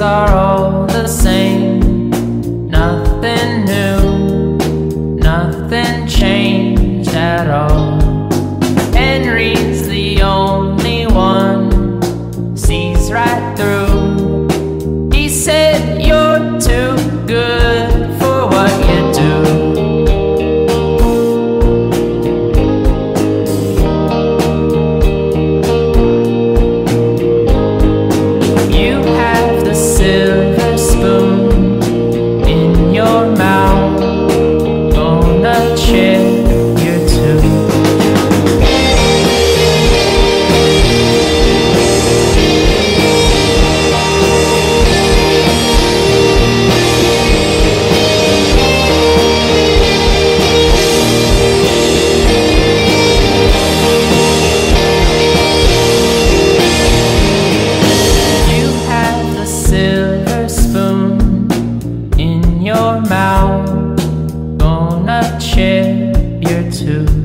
are all too